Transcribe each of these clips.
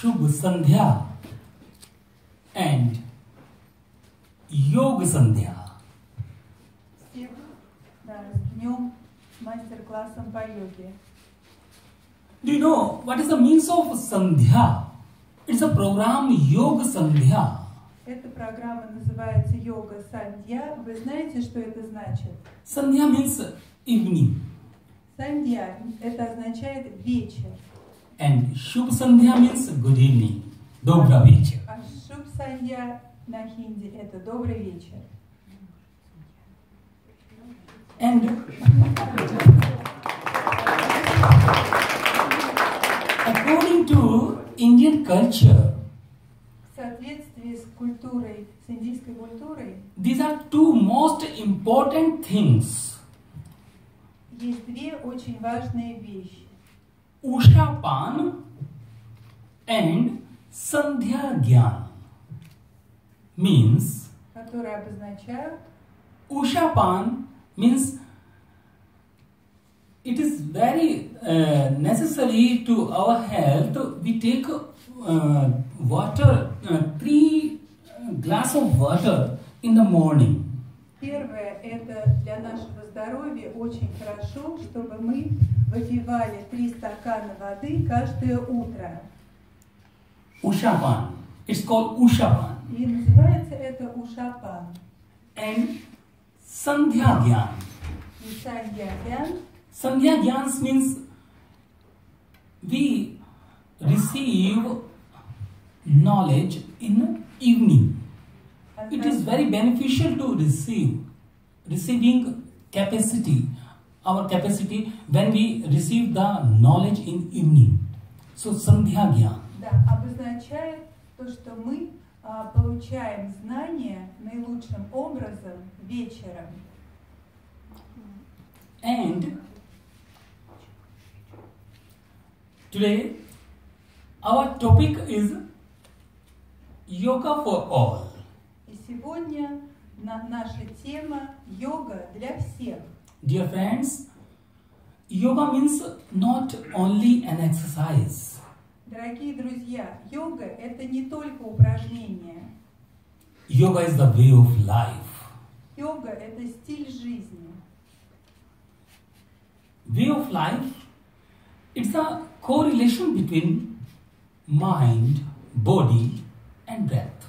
शुभ संध्या and योग संध्या Всех да, с днем с мастер-классом по йоге. Do you know what is the means of sandhya? It's a program Yoga Sandhya. Эта программа называется Йога Сандья. Вы знаете, что это значит? Sandhya means evening Сандья – это означает вечер, and Shubh Sandhya means good evening. Добра вечер. а Шуб Сандья на хинди – это добрый вечер. And according to Indian culture, В соответствии с культурой, с индийской культурой, these are two most important things. есть две очень важные вещи. Ushapan and Sandhya Gyan means которые обозначают Ushapan means it is very uh, necessary to our health. We take uh, water, uh, three glass of water in the morning. Первое – это для нашего здоровья очень хорошо, чтобы мы выпивали три стакана воды каждое утро. Ushapan. It's called Ushapan. И называется это ушапан. And Sandhya Gyan. И сандьягян Sandhya Gyans means we receive knowledge in evening. It is very beneficial to receive, receiving capacity, our capacity when we receive the knowledge in evening. So Sandhya Gyan. да, обозначает то, что мы а, получаем знания наилучшим образом вечером. And today our topic is yoga for all. И сегодня на- наша тема йога для всех. Dear friends, yoga means not only an exercise. Дорогие друзья, йога – это не только упражнение. Yoga is the way of life. Йога – это стиль жизни. Way of life, it's a correlation between mind, body, and breath.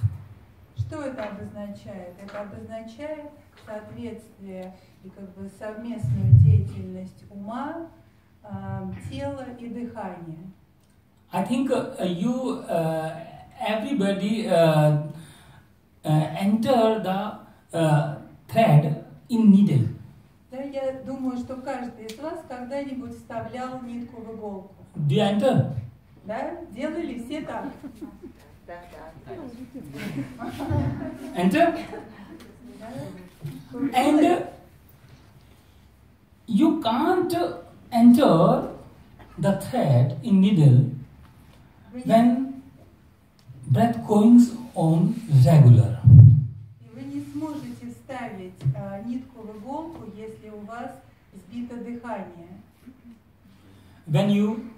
Что это обозначает? Это обозначает соответствие и как бы совместную деятельность ума, а, тела и дыхания. I think uh, you, uh, everybody uh, uh, enter the uh, thread in needle. Да, я думаю, что каждый из вас когда-нибудь вставлял нитку в иголку. Do you enter? Да? Делали все так? Enter? Да? And uh, you can't enter the thread in needle Вы не- when breath goes on regular. И вы не сможете вставить а, нитку в иголку, если у вас сбито дыхание. When you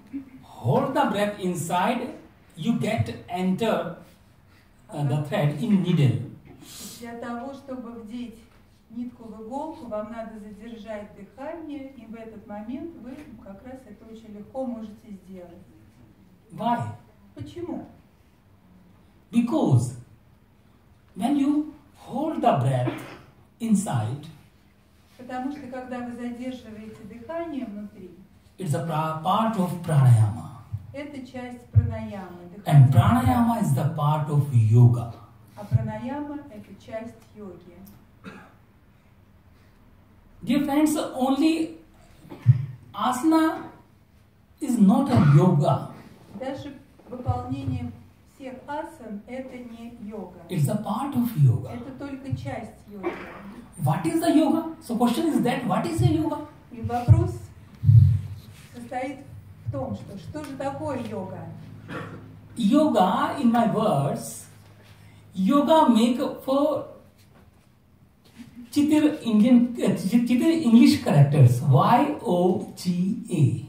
hold the breath inside, you get enter uh, the thread in needle. Для того, чтобы вдеть нитку в иголку, вам надо задержать дыхание, и в этот момент вы как раз это очень легко можете сделать. Why? Почему? Because when you hold the breath inside, Потому что когда вы задерживаете дыхание внутри, it's a part of pranayama. Это часть пранаямы. And pranayama is the part of yoga. А пранаяма – это часть йоги. Dear friends, only asana is not a yoga. Даже выполнение всех асан – это не йога. It's a part of yoga. Это только часть йоги. What is the yoga? So question is that what is the yoga? И вопрос состоит в том, что что же такое йога? Yoga, in my words, yoga make for Chitir Indian Chitir English characters Y O G A.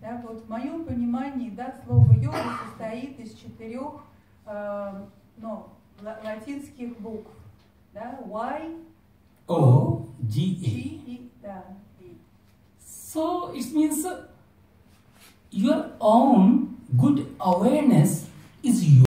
Да? Вот в моем понимании, да, слово йога состоит из четырех э, ну, ла- латинских букв. Да, Y, O G G A. и да. So it means your own good awareness is